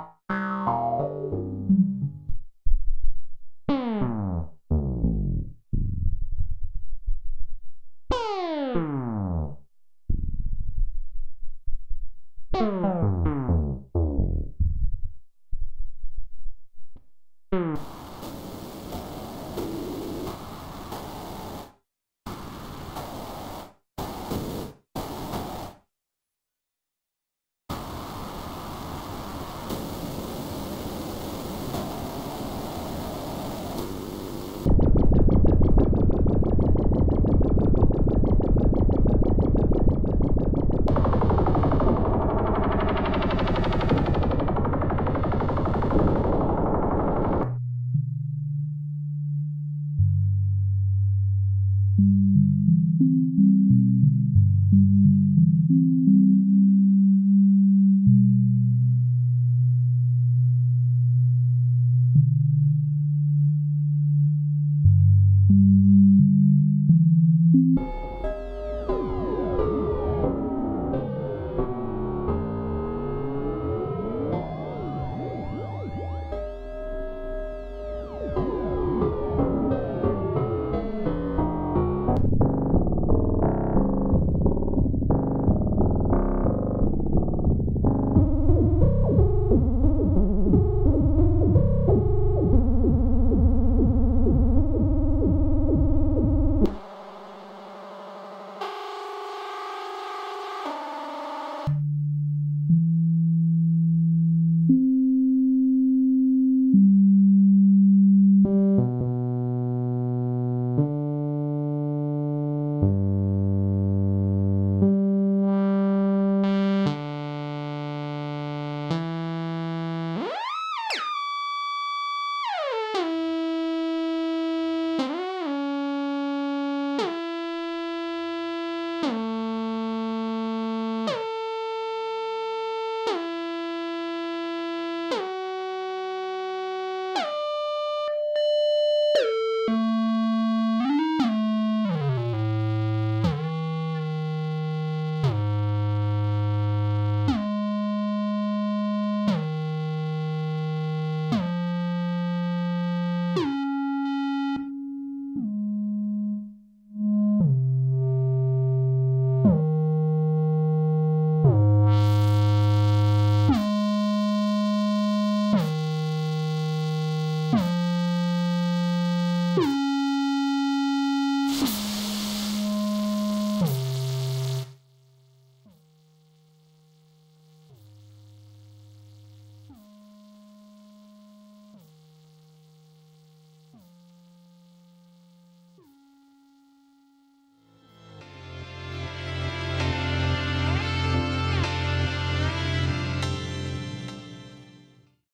Bye. thank you you